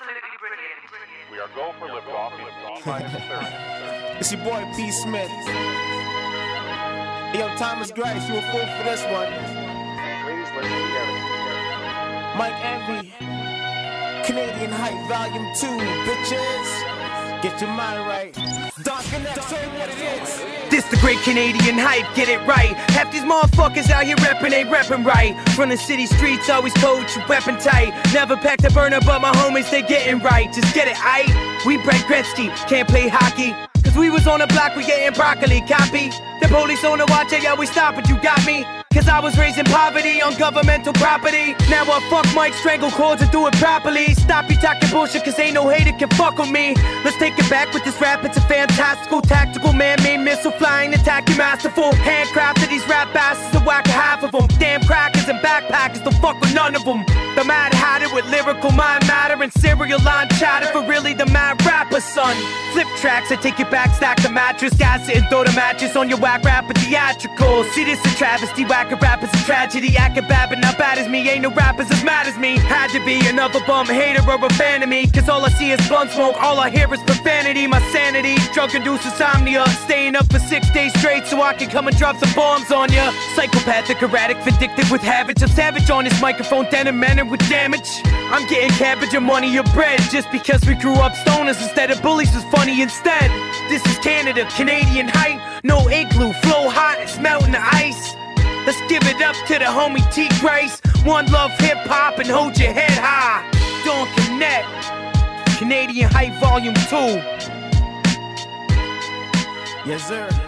Absolutely brilliant. We are go for liftoff in T minus 30. It's your boy B Smith. Yo, Thomas Grice, you a fool for this one. Ladies, let's together. Mike Envy, Canadian Hype Volume 2, bitches. Get your mind right. Darken up, show you what it is. This the great Canadian hype, get it right. Half these motherfuckers out here reppin', ain't reppin' right. From the city streets, always told you weapon tight. Never packed a burner, but my homies, they gettin' right. Just get it, aight. We Brett Gretzky, can't play hockey. We was on the block, we getting broccoli, copy. The police on the watch, yeah, we stop it, you got me. Cause I was raised in poverty on governmental property. Now I fuck Mike, strangle chords and do it properly. Stop you talking bullshit, cause ain't no hater can fuck with me. Let's take it back with this rap, it's a fantastical, tactical, man-made missile flying, attacking masterful. Handcrafted these rap asses, to whack half of them. Damn crackers and backpackers, don't fuck with none of them. The mad hatter with lyrical mind and serial line chatter for really the mad rapper, son. Flip tracks, I take it back, stack the mattress, gas it and throw the mattress on your whack rapper theatrical. See this a travesty, whack a rapper's a tragedy. Acting bad, but not bad as me. Ain't no rappers as mad as me. Had to be another bum hater or a fan of me. Cause all I see is blunt smoke, all I hear is profanity. My sanity, drug induced insomnia. Staying up for six days straight so I can come and drop some bombs on ya. Psychopathic, erratic, vindictive with habits. I'm savage on this microphone, denim manner with damage. I'm getting cabbage and money or bread just because we grew up stoners instead of bullies was funny instead. This is Canada, Canadian hype. No igloo, flow hot, it's melting the ice. Let's give it up to the homie T Grace. One love hip hop and hold your head high. Don Connect. Canadian Hype Volume 2. Yes, sir.